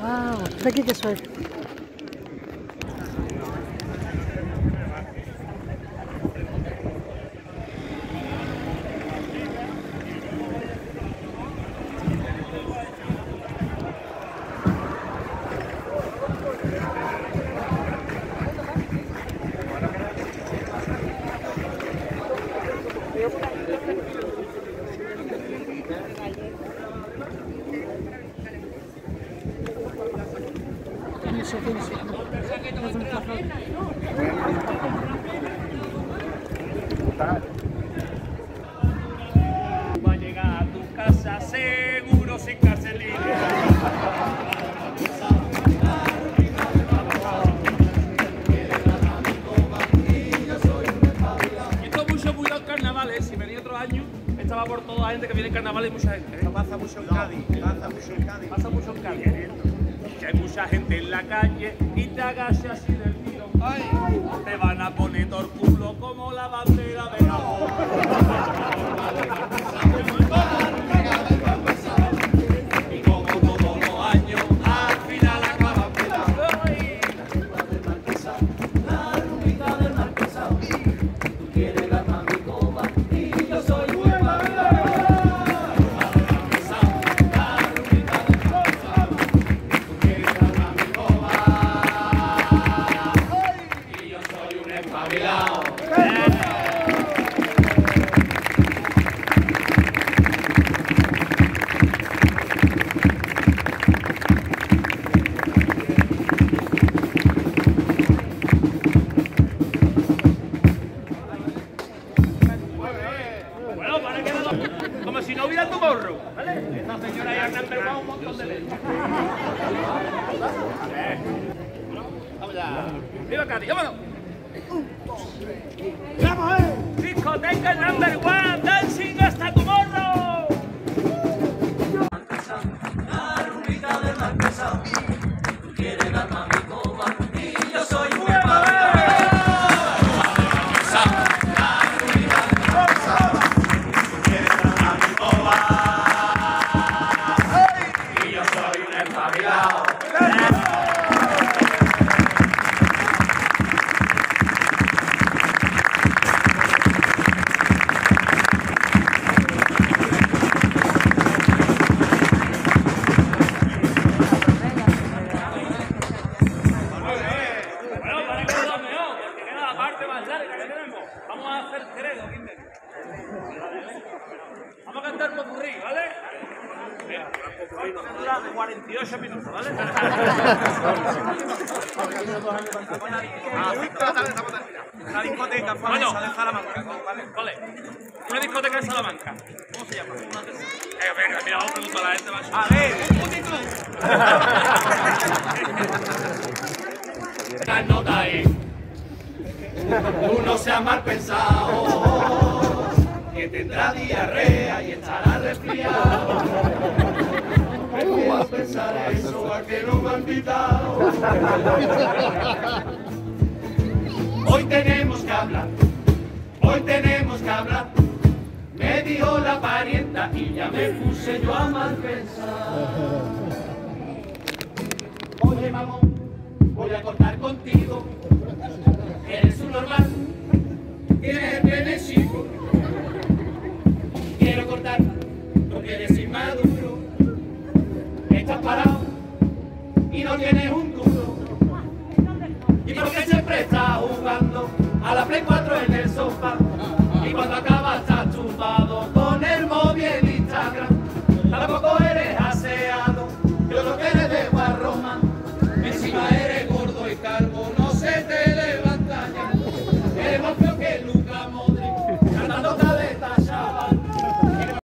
Wow, thank you, sir. Fíjense, fíjense. Va a llegar a tu casa seguro sin gasolina. Y esto es mucho cuidado en carnavales. Si venía otro año, estaba por toda la gente que viene en carnavales y mucha gente. ¿eh? Pasa mucho en Cádiz, pasa mucho en Cádiz. Pasa mucho en Cádiz. Que hay mucha gente en la calle y te agachas así del tiro. Te van a poner todo el culo como la bandera de Gabón. no, como si no hubiera tu morro. Esta señora me ha enfermado un montón de ya. ¡Viva! ¡Vámonos! ¡Vamos, eh! Discoteca number one, cantar popurrí, ¿vale? Dura 48 minutos, ¿vale? Una discoteca famosa de Salamanca. ¿vale? Vale. Una discoteca en Salamanca. ¿Cómo se llama? Eh, venga, mira, vamos a preguntar a la gente. A ver, La nota ahí. Tú no seas mal pensado, que tendrá diarrea y estará resfriado. ¿Cómo vas a pensar eso a que no me han invitado? Hoy tenemos que hablar, hoy tenemos que hablar. Me dijo la parienta y ya me puse yo a mal pensar. Oye, mamón, y no tienes un duro. ¿Y por qué siempre estás jugando a la Play 4 en el